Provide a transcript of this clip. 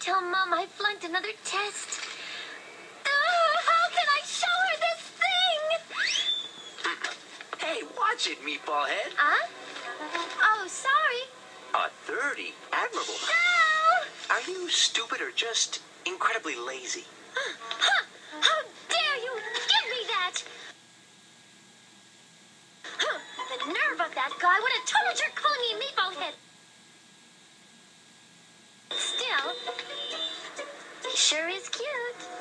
tell Mom I flunked another test. Ugh, how can I show her this thing? Hey, watch it, Meatball Head. Huh? Oh, sorry. A 30? Admirable. No! Are you stupid or just incredibly lazy? Huh! How dare you! Give me that! Huh, The nerve of that guy! What a total jerk calling sure is cute.